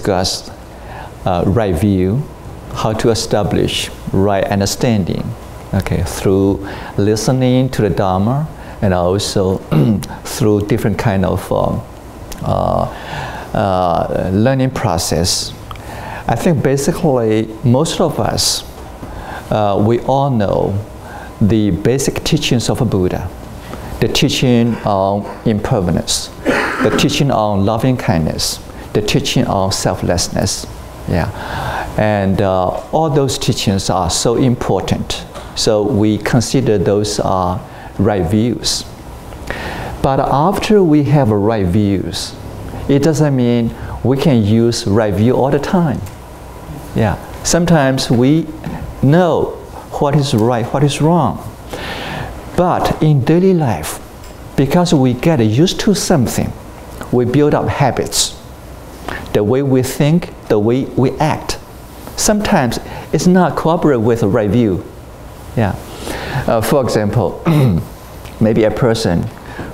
discuss uh, right view, how to establish right understanding, okay, through listening to the Dharma and also through different kind of um, uh, uh, learning process. I think basically most of us, uh, we all know the basic teachings of a Buddha, the teaching on impermanence, the teaching on loving kindness, the teaching on selflessness. Yeah, and uh, all those teachings are so important. So we consider those are right views. But after we have right views, it doesn't mean we can use right view all the time. Yeah, sometimes we know what is right, what is wrong. But in daily life, because we get used to something, we build up habits. The way we think, the way we act. Sometimes it's not cooperate with the right view. Yeah. Uh, for example, maybe a person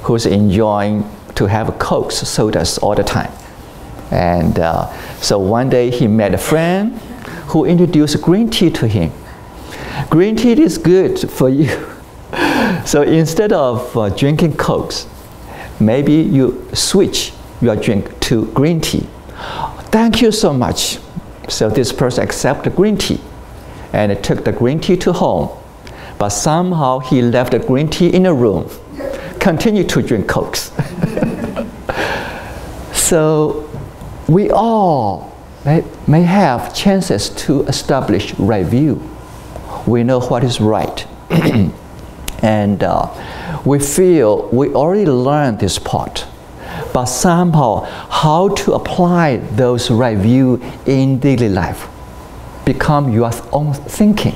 who's enjoying to have cokes, sodas all the time. And uh, so one day he met a friend who introduced green tea to him. Green tea is good for you. so instead of uh, drinking cokes, maybe you switch your drink to green tea. Thank you so much. So this person accepted green tea and took the green tea to home. But somehow he left the green tea in the room, continued to drink cokes. so we all may, may have chances to establish right view. We know what is right. and uh, we feel we already learned this part. But somehow, how to apply those right view in daily life become your own thinking.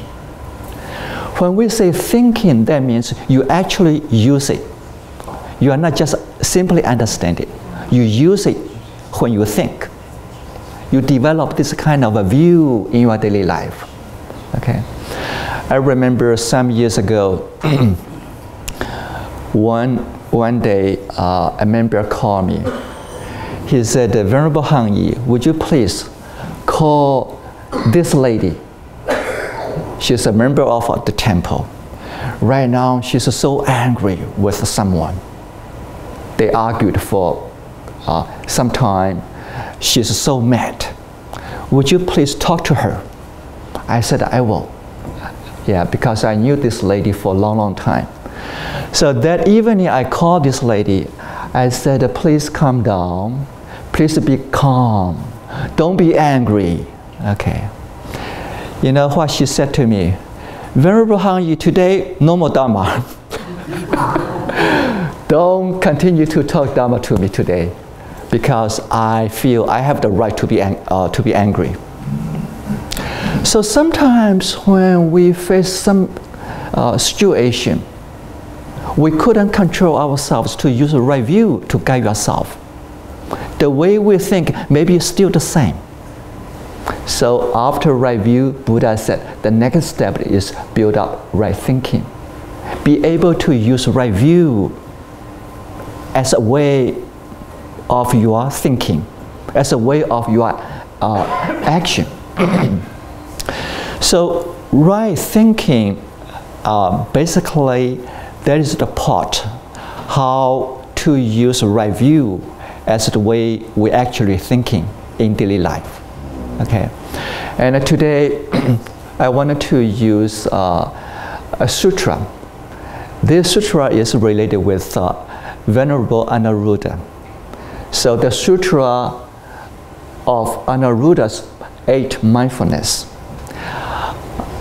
When we say thinking, that means you actually use it. You are not just simply understand it. You use it when you think. You develop this kind of a view in your daily life. Okay. I remember some years ago, one, one day uh, a member called me. He said, Venerable Hung I, would you please call this lady? She's a member of the temple. Right now, she's so angry with someone. They argued for uh, some time. She's so mad. Would you please talk to her? I said, I will. Yeah, because I knew this lady for a long, long time. So that evening, I called this lady. I said, please calm down. Please be calm. Don't be angry. Okay. You know what she said to me? Venerable Yi, today, no more Dharma. Don't continue to talk Dharma to me today because I feel I have the right to be, uh, to be angry. So sometimes when we face some uh, situation, we couldn't control ourselves to use the right view to guide ourselves. The way we think maybe is still the same. So after right view, Buddha said the next step is build up right thinking. Be able to use right view as a way of your thinking, as a way of your uh, action. so right thinking, uh, basically, that is the part how to use right view as the way we actually thinking in daily life. Okay, and today I wanted to use uh, a sutra. This sutra is related with uh, Venerable Anuruddha. So the sutra of Anuruddha's eight mindfulness.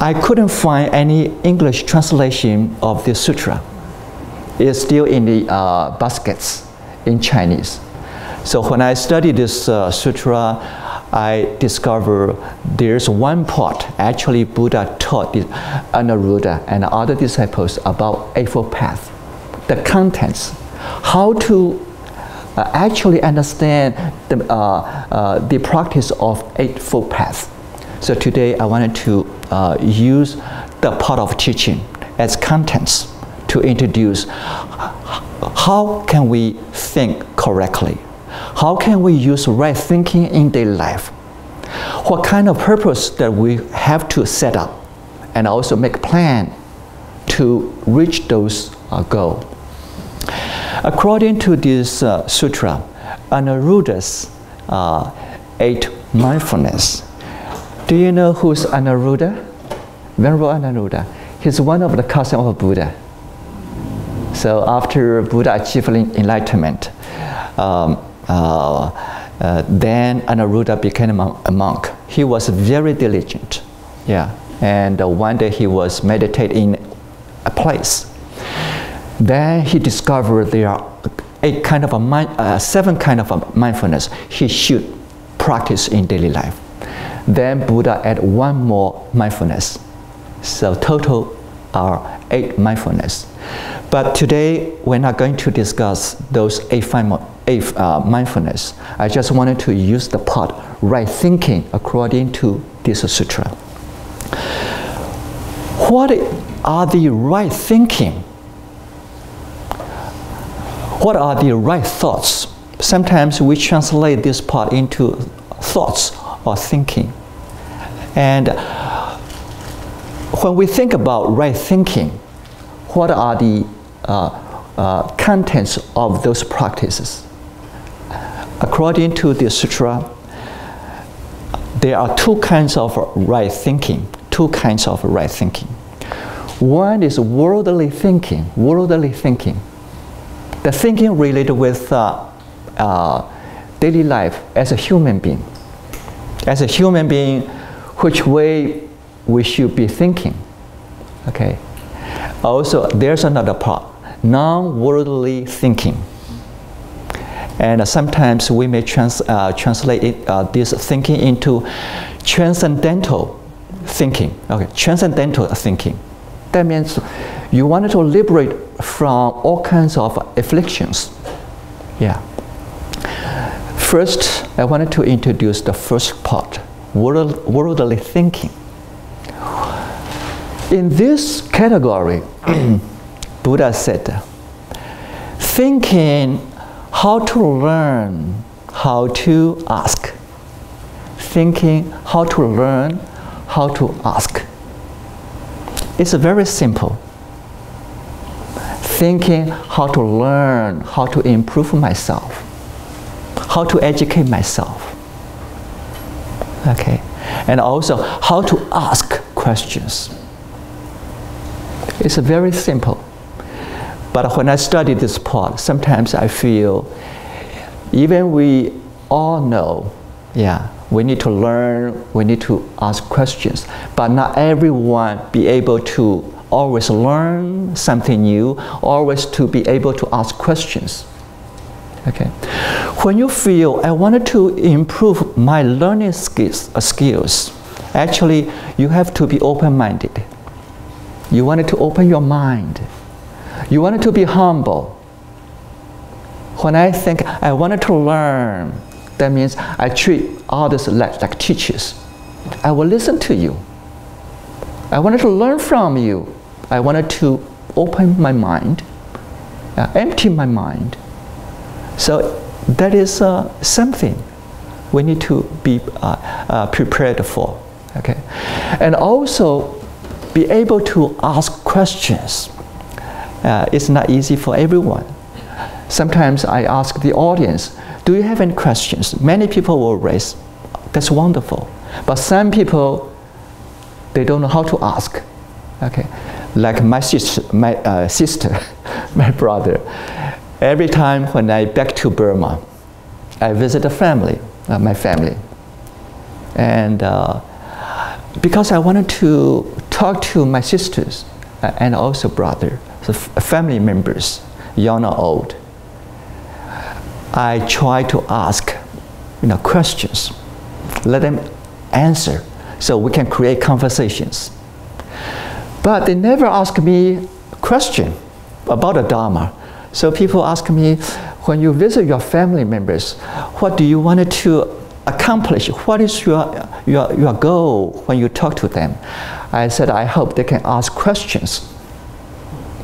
I couldn't find any English translation of this sutra. It's still in the uh, baskets in Chinese. So when I studied this uh, sutra, I discover there's one part actually Buddha taught Anuruddha and other disciples about Eightfold Path, the contents, how to uh, actually understand the, uh, uh, the practice of Eightfold Path. So today I wanted to uh, use the part of teaching as contents to introduce how can we think correctly how can we use right thinking in daily life? what kind of purpose that we have to set up and also make plan to reach those uh, goal. According to this uh, sutra, Anuruddha's uh, eight mindfulness. Do you know who's Anuruddha? Venerable Anuruddha. He's one of the cousin of Buddha. So after Buddha achieved enlightenment, um, uh, uh, then Anuruddha became a monk. He was very diligent. Yeah. And uh, one day he was meditating in a place. Then he discovered there are eight kind of a mind, uh, seven kind of a mindfulness he should practice in daily life. Then Buddha add one more mindfulness. So total are eight mindfulness. But today we're not going to discuss those eight, eight uh, mindfulness. I just wanted to use the part right thinking according to this sutra. What are the right thinking? What are the right thoughts? Sometimes we translate this part into thoughts or thinking. And when we think about right thinking, what are the uh, uh, contents of those practices? According to the sutra, there are two kinds of right thinking, two kinds of right thinking. One is worldly thinking, worldly thinking. The thinking related with uh, uh, daily life as a human being. As a human being, which way we should be thinking. Okay. Also, there's another part, non-worldly thinking. And uh, sometimes we may trans, uh, translate it, uh, this thinking into transcendental thinking. Okay, transcendental thinking. That means you wanted to liberate from all kinds of afflictions. Yeah. First, I wanted to introduce the first part, world, worldly thinking. In this category, Buddha said, thinking how to learn how to ask. Thinking how to learn how to ask. It's very simple. Thinking how to learn how to improve myself, how to educate myself. Okay, and also how to ask questions. It's very simple. But when I study this part, sometimes I feel even we all know, yeah, we need to learn, we need to ask questions, but not everyone be able to always learn something new, always to be able to ask questions. Okay. When you feel I wanted to improve my learning skills, uh, skills actually you have to be open-minded. You wanted to open your mind. You wanted to be humble. When I think I wanted to learn, that means I treat others like, like teachers. I will listen to you. I wanted to learn from you. I wanted to open my mind, uh, empty my mind. So that is uh, something we need to be uh, uh prepared for. Okay, and also be able to ask questions. Uh, it's not easy for everyone. Sometimes I ask the audience, do you have any questions? Many people will raise, that's wonderful. But some people, they don't know how to ask. Okay, like my sister, my uh, sister, my brother. Every time when I back to Burma, I visit a family, uh, my family, and uh, because I wanted to talk to my sisters uh, and also brother, so family members, young or old. I try to ask, you know, questions, let them answer, so we can create conversations. But they never ask me question about the Dharma. So people ask me, when you visit your family members, what do you want to accomplish? What is your, your, your goal when you talk to them? I said, I hope they can ask questions.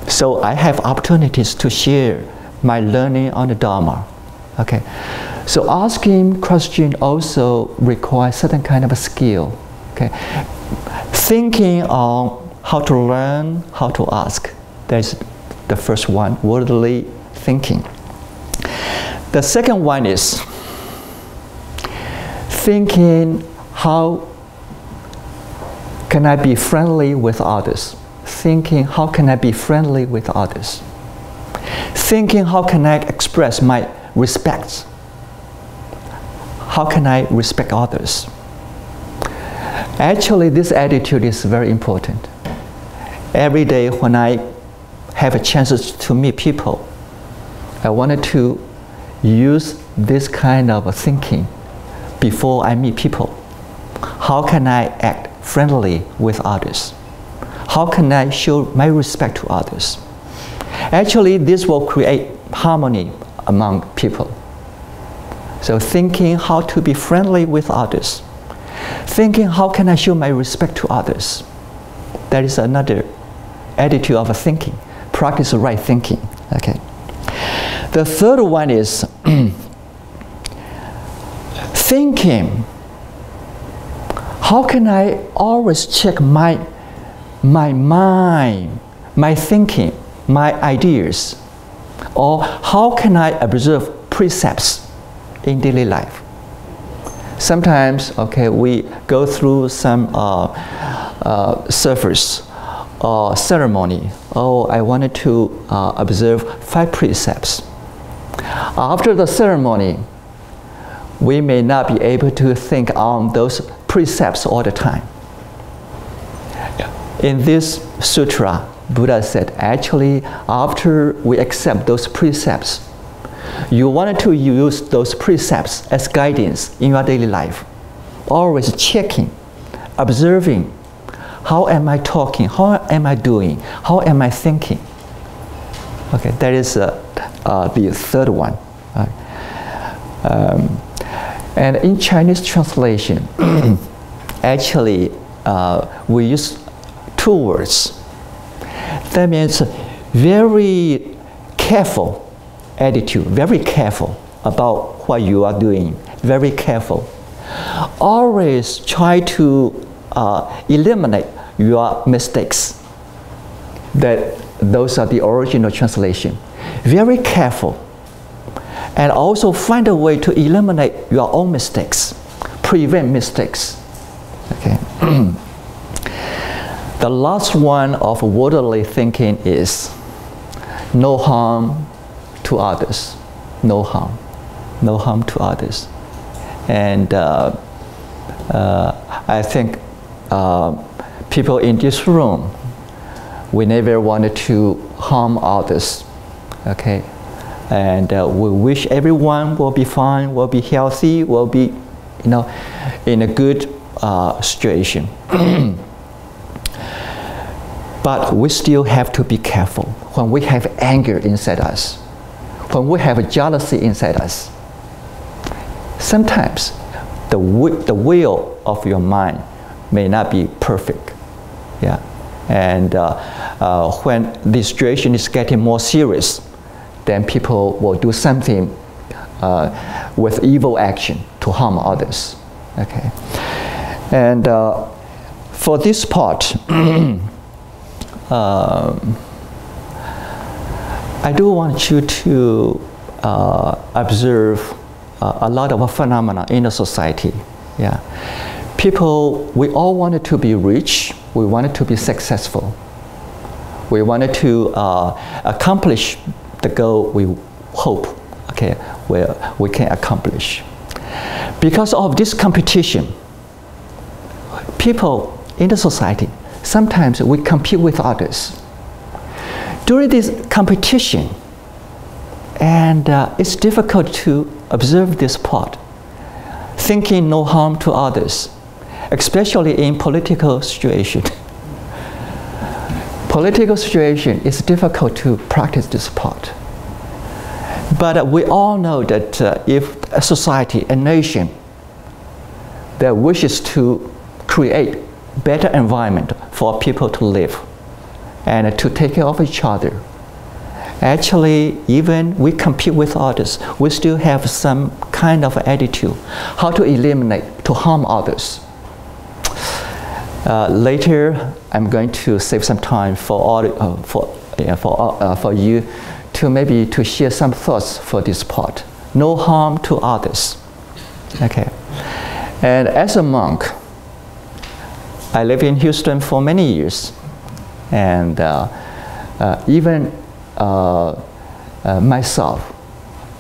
So I have opportunities to share my learning on the Dharma. Okay. So asking question also requires certain kind of a skill. Okay, thinking on how to learn, how to ask. That's the first one, worldly thinking. The second one is thinking how can I be friendly with others? Thinking how can I be friendly with others? Thinking how can I express my respect? How can I respect others? Actually, this attitude is very important. Every day when I have a chance to meet people, I wanted to use this kind of thinking before I meet people. How can I act friendly with others? How can I show my respect to others? Actually, this will create harmony among people. So thinking how to be friendly with others, thinking how can I show my respect to others. That is another attitude of thinking. Practice right thinking. Okay. The third one is thinking. How can I always check my, my mind, my thinking, my ideas? Or how can I observe precepts in daily life? Sometimes, okay, we go through some uh, uh, service or ceremony. Oh, I wanted to uh, observe five precepts. After the ceremony, we may not be able to think on those precepts all the time. In this sutra, Buddha said, actually, after we accept those precepts, you wanted to use those precepts as guidance in your daily life. Always checking, observing, how am I talking? How am I doing? How am I thinking? Okay, that is uh, uh, the third one. Um, and in Chinese translation, actually, uh, we use two words. That means very careful attitude, very careful about what you are doing, very careful. Always try to uh, eliminate your mistakes. That those are the original translation. Very careful. And also find a way to eliminate your own mistakes, prevent mistakes. Okay. the last one of worldly thinking is no harm to others. No harm. No harm to others. And uh, uh, I think uh, people in this room, we never wanted to harm others. Okay? And uh, we wish everyone will be fine, will be healthy, will be, you know, in a good uh, situation. but we still have to be careful when we have anger inside us, when we have jealousy inside us. Sometimes the, the will of your mind may not be perfect. Yeah. And uh, uh, when the situation is getting more serious, then people will do something uh, with evil action to harm others. Okay. And for this part, um, I do want you to uh, observe uh, a lot of phenomena in the society. Yeah people, we all wanted to be rich, we wanted to be successful. We wanted to uh, accomplish the goal we hope, okay, where we can accomplish. Because of this competition, people in the society, sometimes we compete with others. During this competition, and uh, it's difficult to observe this part, thinking no harm to others, especially in political situation. political situation is difficult to practice this part. But uh, we all know that uh, if a society, a nation, that wishes to create better environment for people to live and to take care of each other actually, even we compete with others, we still have some kind of attitude how to eliminate, to harm others. Uh, later, I'm going to save some time for all, uh, for yeah, for uh, for you to maybe to share some thoughts for this part. No harm to others. Okay, and as a monk, I lived in Houston for many years, and uh, uh, even uh, uh, myself,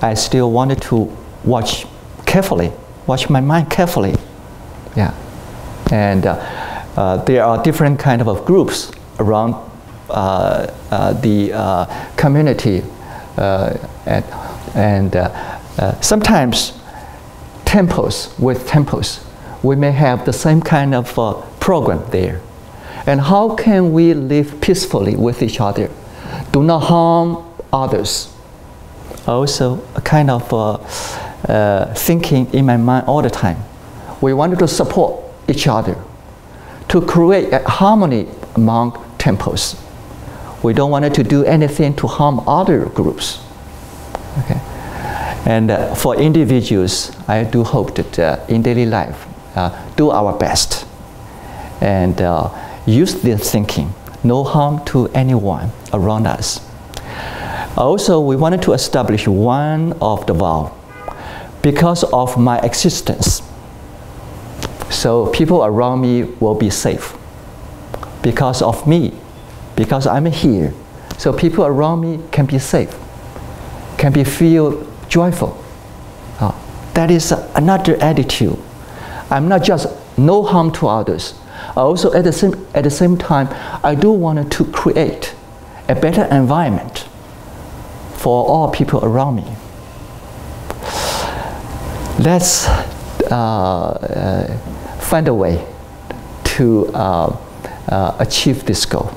I still wanted to watch carefully, watch my mind carefully. Yeah, and uh, uh, there are different kind of groups around uh, uh, the uh, community, and, and sometimes temples with temples, we may have the same kind of program there. And how can we live peacefully with each other? Do not harm others. Also, a kind of uh, uh, thinking in my mind all the time. We wanted to support each other to create a harmony among temples. We don't want to do anything to harm other groups. Okay. And uh, for individuals, I do hope that uh, in daily life, uh, do our best and uh, use this thinking, no harm to anyone around us. Also, we wanted to establish one of the vow because of my existence. So people around me will be safe because of me because I'm here. So people around me can be safe, can be feel joyful. Uh, that is another attitude. I'm not just no harm to others. Also at the same at the same time, I do want to create a better environment for all people around me. Let's uh, uh, find a way to uh, uh achieve this goal.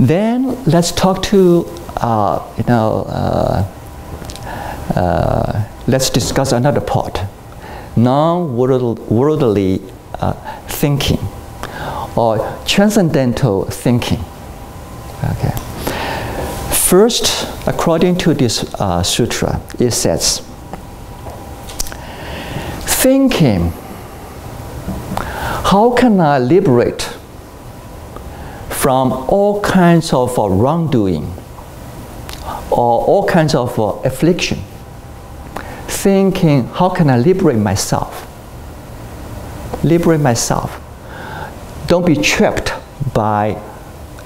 Then let's talk to, uh, you know, uh, uh, let's discuss another part. Non-worldly uh, thinking or transcendental thinking. Okay. First, according to this sutra, it says, thinking, how can I liberate from all kinds of uh, wrongdoing or all kinds of uh, affliction, thinking, how can I liberate myself? Liberate myself. Don't be trapped by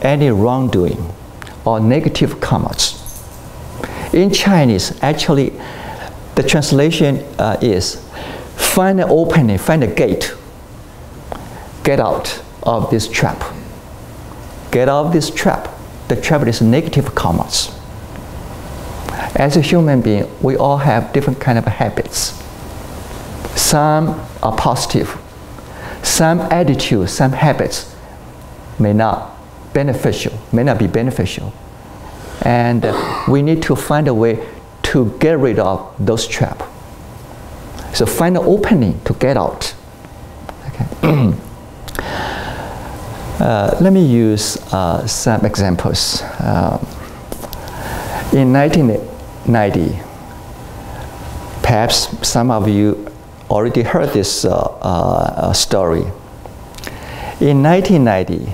any wrongdoing or negative comments. In Chinese, actually, the translation uh, is find an opening, find a gate, get out of this trap get out of this trap. The trap is negative karmas. As a human being, we all have different kind of habits. Some are positive. Some attitudes, some habits may not beneficial, may not be beneficial. And uh, we need to find a way to get rid of those traps. So find an opening to get out. Okay. Uh, let me use uh, some examples. Uh, in 1990, perhaps some of you already heard this uh, uh, story. In 1990,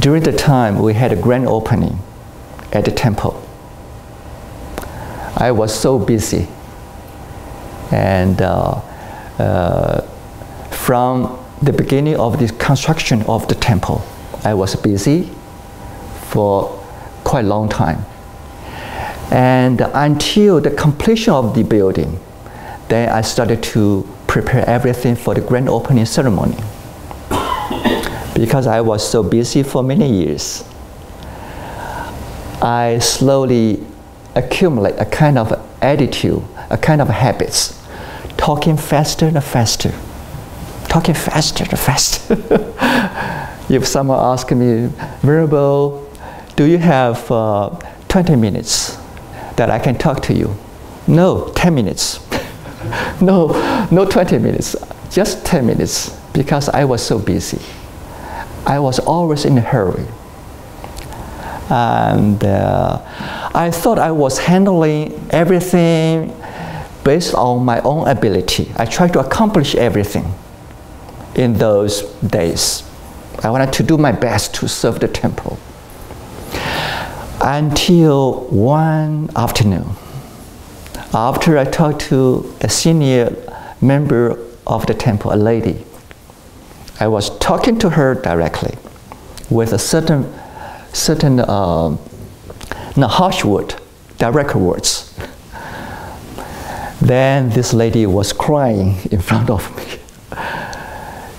during the time we had a grand opening at the temple, I was so busy. And from the beginning of the construction of the temple, I was busy for quite a long time. And until the completion of the building, then I started to prepare everything for the grand opening ceremony. because I was so busy for many years, I slowly accumulate a kind of attitude, a kind of habits, talking faster and faster talking faster and faster. if someone asks me, Venerable, do you have uh, 20 minutes that I can talk to you? No, 10 minutes. no, no 20 minutes, just 10 minutes because I was so busy. I was always in a hurry. And uh, I thought I was handling everything based on my own ability. I tried to accomplish everything in those days. I wanted to do my best to serve the temple. Until one afternoon, after I talked to a senior member of the temple, a lady, I was talking to her directly with a certain, certain uh, not harsh word, direct words. Then this lady was crying in front of me.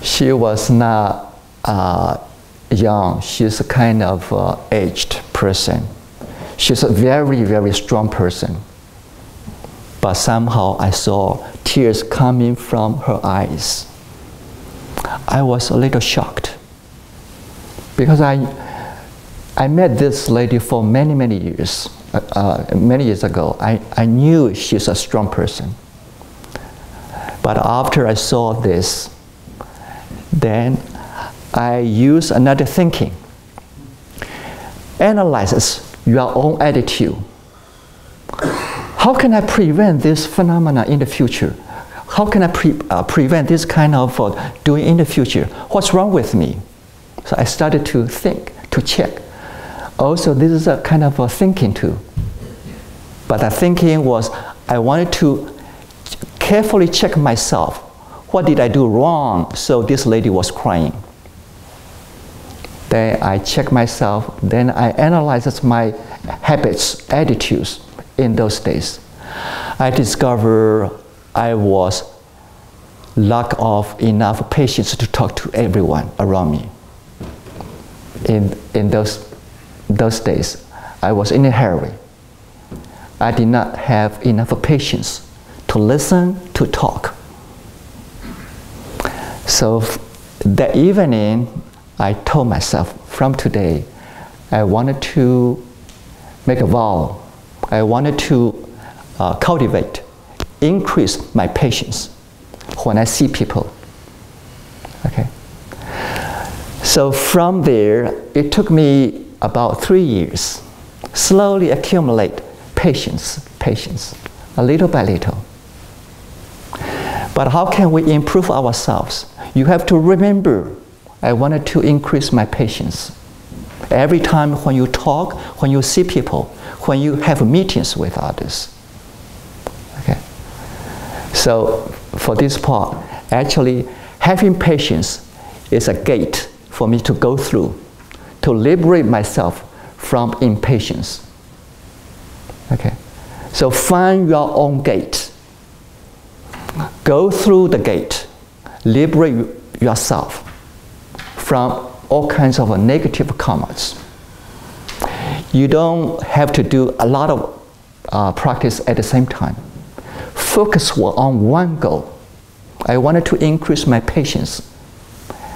She was not uh, young, she's a kind of uh, aged person. She's a very, very strong person. But somehow I saw tears coming from her eyes. I was a little shocked because I, I met this lady for many, many years. Uh, uh, many years ago, I, I knew she's a strong person. But after I saw this, then I use another thinking. Analyzes your own attitude. How can I prevent this phenomena in the future? How can I pre uh, prevent this kind of uh, doing in the future? What's wrong with me? So I started to think, to check. Also, this is a kind of a thinking too. But the thinking was I wanted to carefully check myself. What did I do wrong? So this lady was crying. Then I check myself, then I analyzed my habits, attitudes in those days. I discovered I was lack of enough patience to talk to everyone around me. In, in those, those days, I was in a hurry. I did not have enough patience to listen, to talk. So that evening, I told myself from today, I wanted to make a vow. I wanted to uh, cultivate, increase my patience when I see people. Okay. So from there, it took me about three years, slowly accumulate patience, patience, a little by little. But how can we improve ourselves? You have to remember, I wanted to increase my patience. Every time when you talk, when you see people, when you have meetings with others. Okay. So for this part, actually having patience is a gate for me to go through, to liberate myself from impatience. Okay. So find your own gate. Go through the gate. Liberate yourself from all kinds of negative comments. You don't have to do a lot of uh, practice at the same time. Focus on one goal. I wanted to increase my patience.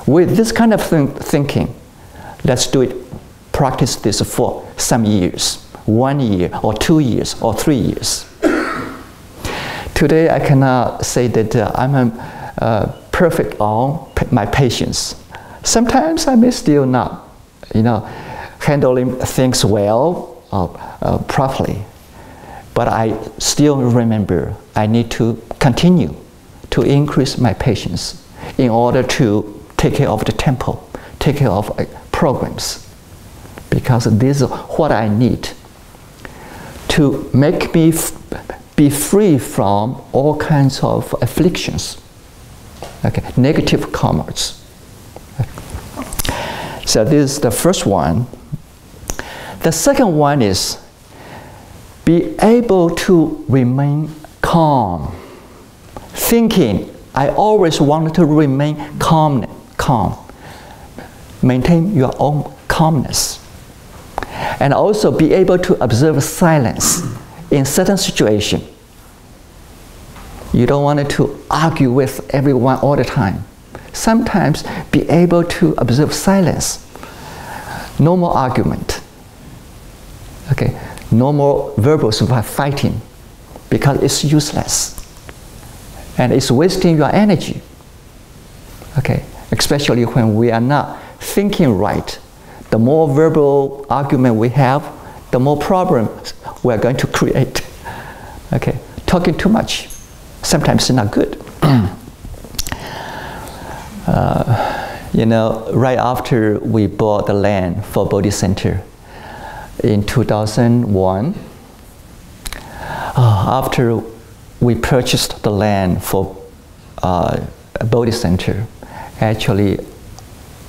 With this kind of thinking, let's do it, practice this for some years one year or two years or three years. Today I cannot say that uh, I'm uh, perfect on my patience. Sometimes I may still not, you know, handling things well or uh, properly. But I still remember I need to continue to increase my patience in order to take care of the temple, take care of uh, programs, because this is what I need to make me be free from all kinds of afflictions, okay, negative comments. So this is the first one. The second one is be able to remain calm. Thinking, I always wanted to remain calm, calm. Maintain your own calmness and also be able to observe silence in certain situation. You don't want to argue with everyone all the time. Sometimes be able to observe silence. No more argument. Okay, no more verbal fighting because it's useless and it's wasting your energy. Okay, especially when we are not thinking right The more verbal argument we have, the more problems we're going to create. Okay, talking too much sometimes is not good. uh, you know, right after we bought the land for Bodhi Center in 2001, uh, after we purchased the land for uh, Bodhi Center, actually,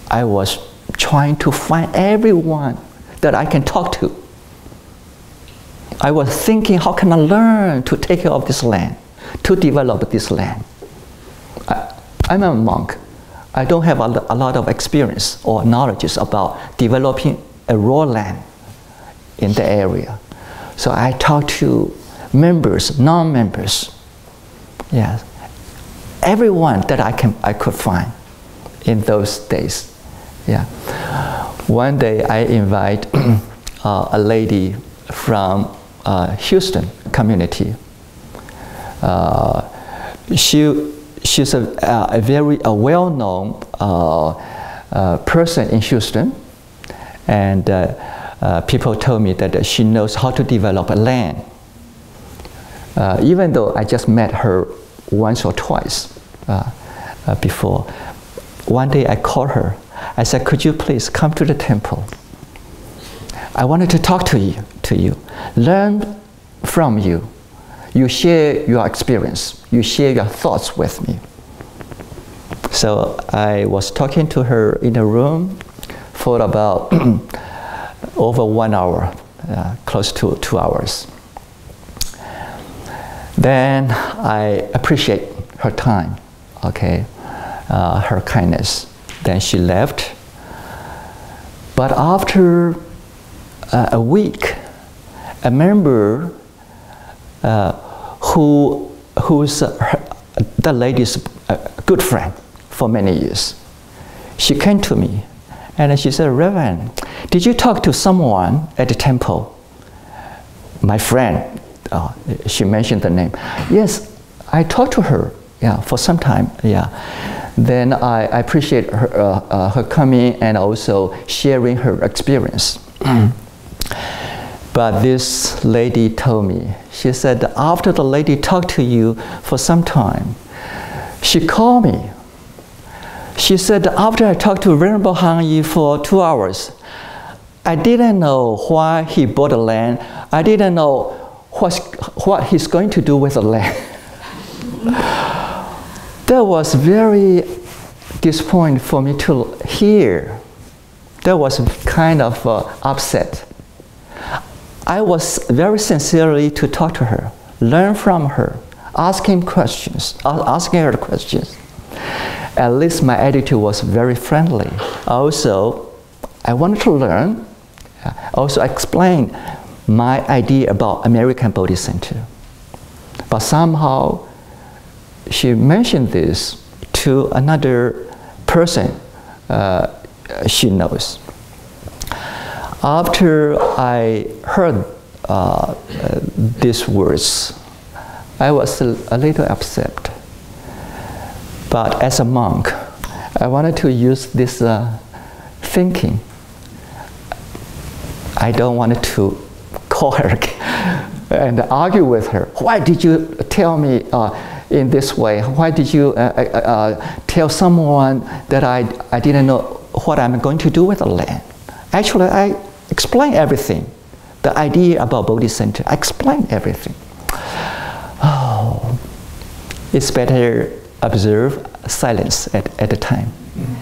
I was trying to find everyone that I can talk to. I was thinking, how can I learn to take care of this land, to develop this land? I, am a monk. I don't have a, a lot of experience or knowledge about developing a raw land in the area. So I talked to members, non-members, yes, everyone that I can I could find in those days. Yeah. One day I invite uh, a lady from uh, Houston community. Uh, she she's a, a very a well-known uh, uh, person in Houston, and uh, people told me that she knows how to develop a land. even though I just met her once or twice before, one day I called her. I said, "Could you please come to the temple?" I wanted to talk to you, to you, learn from you. You share your experience. You share your thoughts with me. So I was talking to her in a room for about over one hour, uh, close to two hours. Then I appreciate her time, okay, uh, her kindness. Then she left. But after uh, a week, a member uh, who who's uh, her, the lady's good friend for many years. She came to me and she said, Reverend, did you talk to someone at the temple? My friend, uh, she mentioned the name. Yes, I talked to her, yeah, for some time, yeah. Then I, I appreciate her, uh, uh, her coming and also sharing her experience. But this lady told me, she said, after the lady talked to you for some time, she called me. She said, after I talked to Venerable Hung I for two hours, I didn't know why he bought the land. I didn't know what, what he's going to do with the land. that was very disappointing for me to hear. That was kind of uh, upset. I was very sincerely to talk to her, learn from her, ask him questions, asking her questions. At least my attitude was very friendly. Also, I wanted to learn, also explain my idea about American Bodhi Center. But somehow, she mentioned this to another person uh, she knows. After I heard uh, these words, I was a, little upset. But as a monk, I wanted to use this uh, thinking. I don't want to call her and argue with her. Why did you tell me uh, in this way? Why did you uh, uh, uh tell someone that I, I didn't know what I'm going to do with the land? Actually, I explain everything. The idea about Bodhi Center, explain everything. Oh, it's better observe silence at, at the time.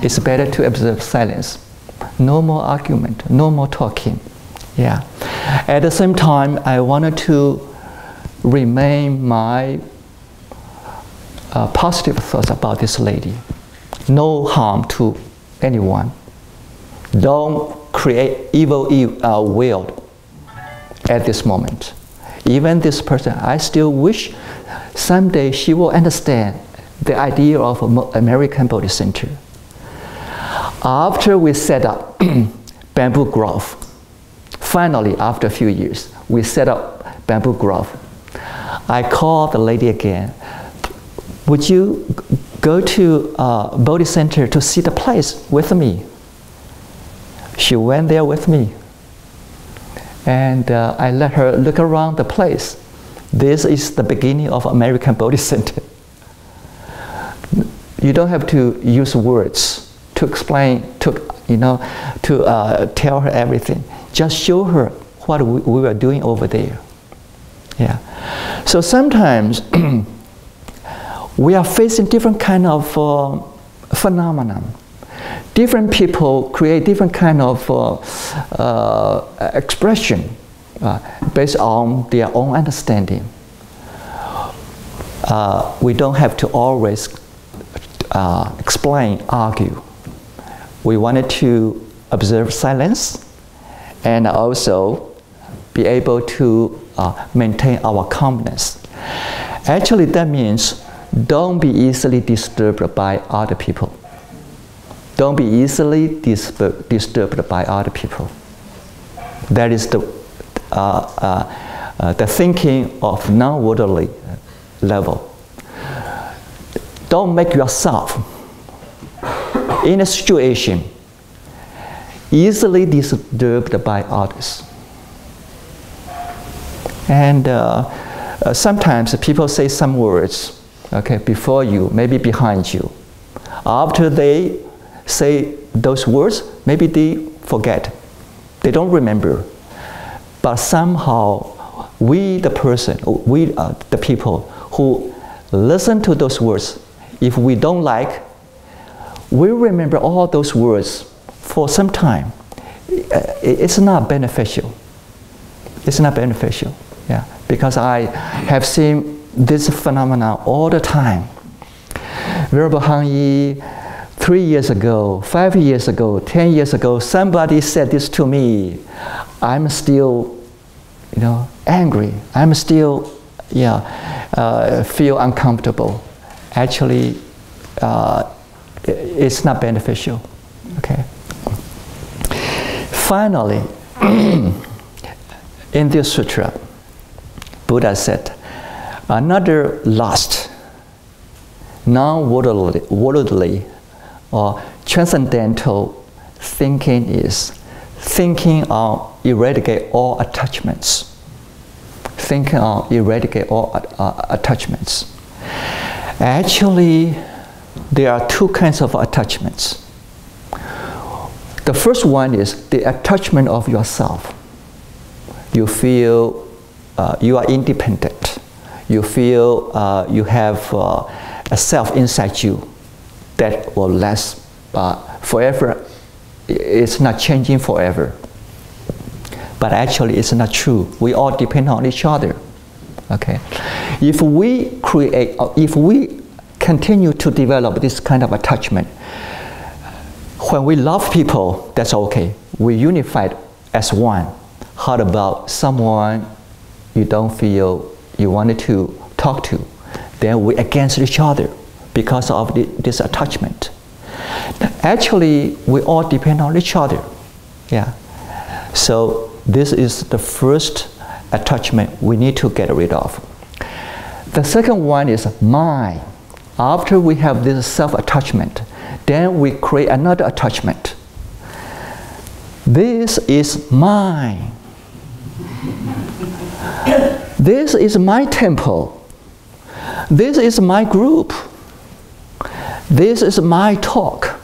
It's better to observe silence. No more argument, no more talking. Yeah. At the same time, I wanted to remain my uh, positive thoughts about this lady. No harm to anyone. Don't create evil uh, will at this moment. Even this person, I still wish someday she will understand the idea of American Bodhi Center. After we set up Bamboo Grove, finally, after a few years, we set up Bamboo Grove. I called the lady again. Would you go to uh, Center to see the place with me? She went there with me. And uh, I let her look around the place. This is the beginning of American Bodhi Center. You don't have to use words to explain, to, you know, to uh, tell her everything. Just show her what we, we were doing over there. Yeah. So sometimes we are facing different kind of uh, phenomenon. Different people create different kind of uh, uh, expression uh, based on their own understanding. Uh, we don't have to always uh, explain, argue. We wanted to observe silence and also be able to maintain our calmness. Actually, that means don't be easily disturbed by other people. Don't be easily disturbed by other people. That is the, uh, uh, uh, the thinking of non-worldly level. Don't make yourself in a situation easily disturbed by others. And uh, uh, sometimes people say some words, okay, before you, maybe behind you. After they say those words, maybe they forget. They don't remember. But somehow, we, the person, we, uh, the people who listen to those words, if we don't like, we remember all those words for some time. It's not beneficial. It's not beneficial. Yeah, because I have seen this phenomenon all the time. Venerable Hung I, three years ago, five years ago, ten years ago, somebody said this to me. I'm still, you know, angry. I'm still, yeah, uh, feel uncomfortable. Actually, uh, it's not beneficial. Okay. Finally, in this sutra, Buddha said, another last, non-worldly worldly, or transcendental thinking is thinking on eradicate all attachments. Thinking on eradicate all uh, attachments. Actually, there are two kinds of attachments. The first one is the attachment of yourself. You feel uh, you are independent. You feel uh, you have uh, a self inside you that will last uh, forever. It's not changing forever. But actually, it's not true. We all depend on each other. Okay, if we create, uh, if we continue to develop this kind of attachment, when we love people, that's okay. We unified as one. How about someone you don't feel you wanted to talk to, then we against each other because of the, this attachment. Actually, we all depend on each other. Yeah. So this is the first attachment we need to get rid of. The second one is mine. After we have this self-attachment, then we create another attachment. This is mine. This is my temple. This is my group. This is my talk.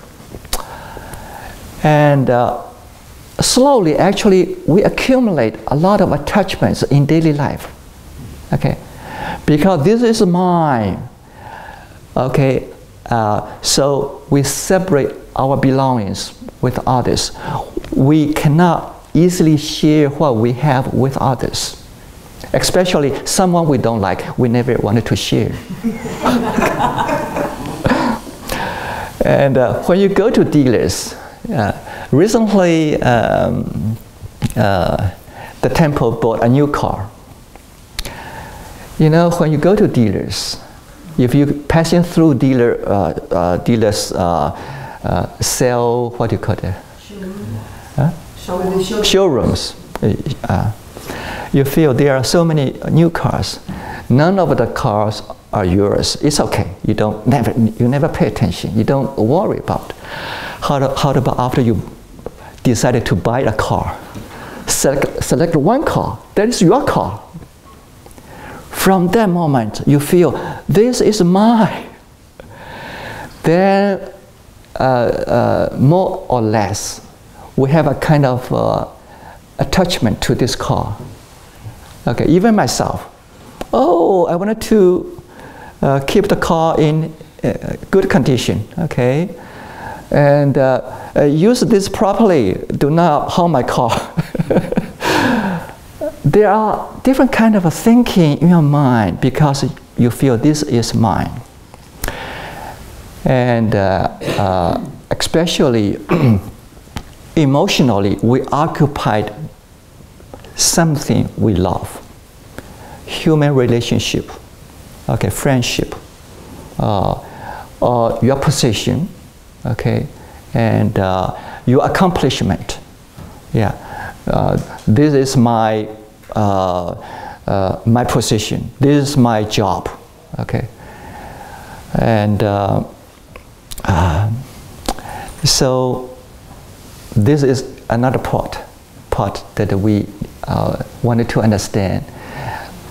And uh, slowly, actually, we accumulate a lot of attachments in daily life. Okay? Because this is mine. Okay? Uh, so we separate our belongings with others. We cannot easily share what we have with others especially someone we don't like, we never wanted to share. and uh, when you go to dealers, uh, recently um, uh, the temple bought a new car. You know, when you go to dealers, if you passing through dealer uh, uh, dealers uh, sell what do you call it? Huh? Showrooms. Showrooms you feel there are so many new cars. None of the cars are yours. It's okay. You don't never you never pay attention. You don't worry about. How, to, how about after you decided to buy a car. Select, select one car, that is your car. From that moment, you feel this is mine. Then, uh, uh, more or less, we have a kind of uh, attachment to this car. Okay, even myself. Oh, I wanted to uh, keep the car in uh, good condition. Okay, and uh, uh, use this properly. Do not harm my car. there are different kind of thinking in your mind because you feel this is mine. And uh, especially emotionally, we occupied something we love. Human relationship, okay, friendship, uh, or your position, okay, and uh, your accomplishment. Yeah, uh, this is my uh, uh, my position. This is my job. Okay, and uh, so this is another part part that we wanted to understand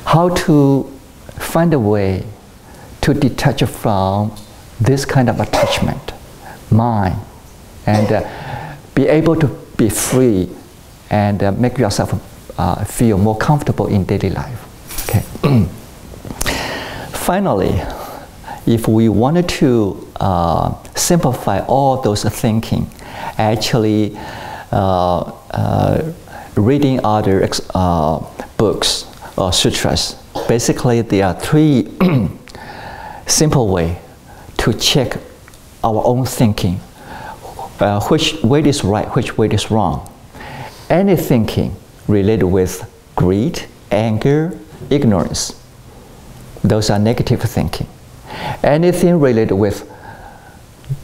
how to find a way to detach from this kind of attachment, mind, and uh, be able to be free and uh, make yourself uh, feel more comfortable in daily life. Okay. Finally, if we wanted to uh, simplify all those thinking, actually uh, uh, reading other books or sutras, basically there are three simple way to check our own thinking uh, which way is right, which way is wrong. Any thinking related with greed, anger, ignorance, those are negative thinking. Anything related with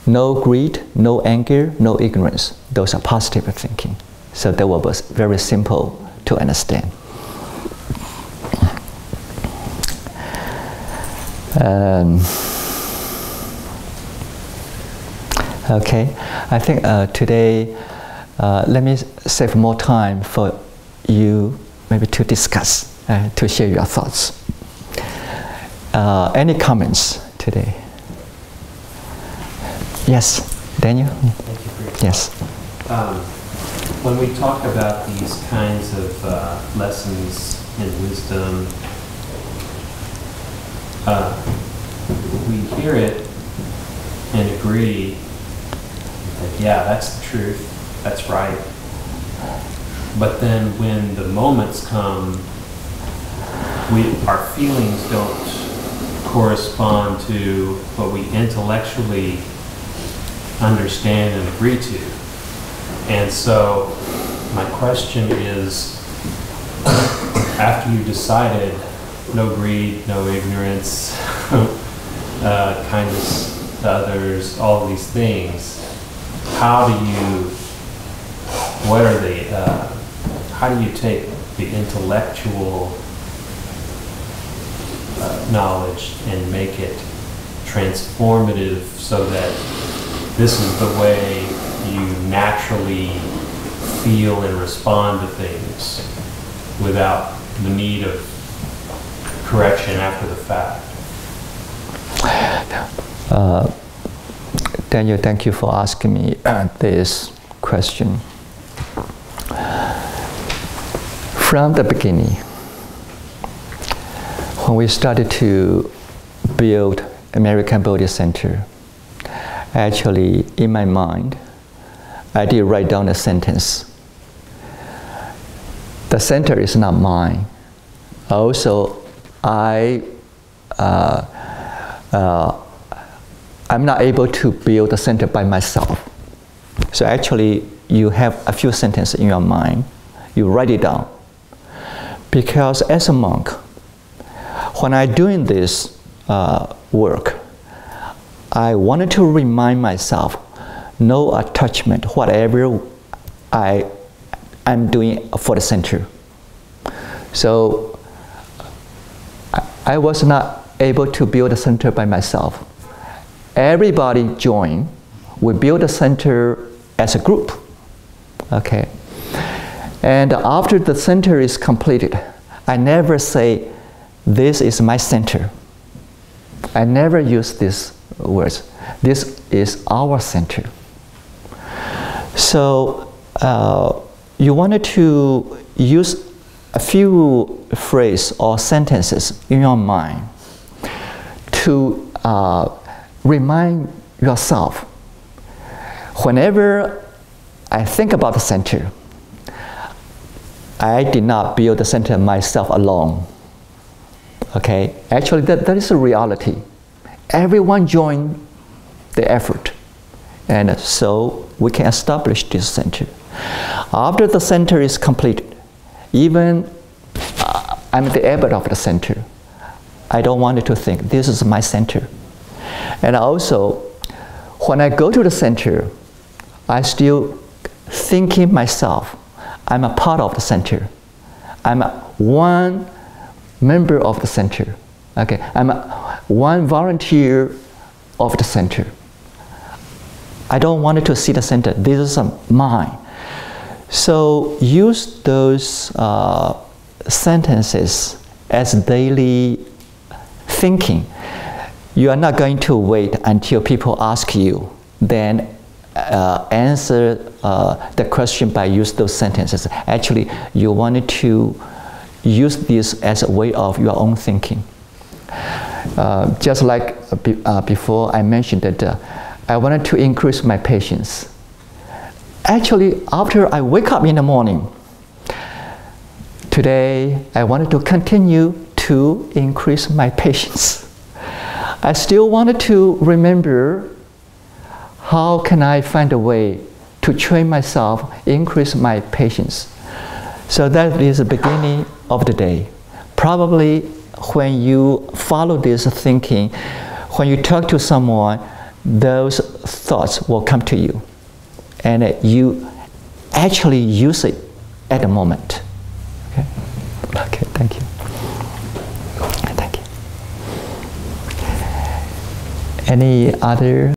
no greed, no anger, no ignorance, those are positive thinking. So that was very simple to understand. Um, Okay, I think uh, today, uh, let me save more time for you maybe to discuss, uh, to share your thoughts. Uh, any comments today? Yes, Daniel? Yes. Um, when we talk about these kinds of uh, lessons in wisdom, uh, we hear it and agree that, yeah, that's the truth, that's right. But then when the moments come, we, our feelings don't correspond to what we intellectually understand and agree to. And so my question is, after you decided no greed, no ignorance, uh, kindness to others, all these things, how do you, what are the, uh, how do you take the intellectual uh, knowledge and make it transformative so that this is the way you naturally feel and respond to things without the need of correction after the fact? Uh, Daniel, thank you for asking me uh, this question. From the beginning, when we started to build American Bodhi Center, actually in my mind, I did write down a sentence. The center is not mine. Also, I uh, uh, I'm not able to build a center by myself. So actually, you have a few sentences in your mind. You write it down. Because as a monk, when I'm doing this uh, work, I wanted to remind myself, no attachment, whatever I am doing for the center. So I, was not able to build a center by myself everybody joined. We build a center as a group. Okay. And after the center is completed, I never say, this is my center. I never use these words. This is our center. So uh, you wanted to use a few phrases or sentences in your mind to uh, remind yourself whenever I think about the center, I did not build the center myself alone. Okay, actually, that, that is a reality. Everyone joined the effort, and so we can establish this center. After the center is completed, even uh, I'm the abbot of the center. I don't want to think this is my center. And also, when I go to the center, I still thinking myself, I'm a part of the center. I'm one member of the center. Okay, I'm one volunteer of the center. I don't want to see the center. This is mine. So use those uh, sentences as daily thinking. You are not going to wait until people ask you, then uh, answer uh, the question by use those sentences. Actually, you wanted to use this as a way of your own thinking. Uh, just like uh, before, I mentioned that uh, I wanted to increase my patience. Actually, after I wake up in the morning, today I wanted to continue to increase my patience. I still wanted to remember how can I find a way to train myself, increase my patience. So that is the beginning of the day. Probably when you follow this thinking, when you talk to someone, those thoughts will come to you. And you actually use it at the moment. Okay, okay thank you. Thank you. Any other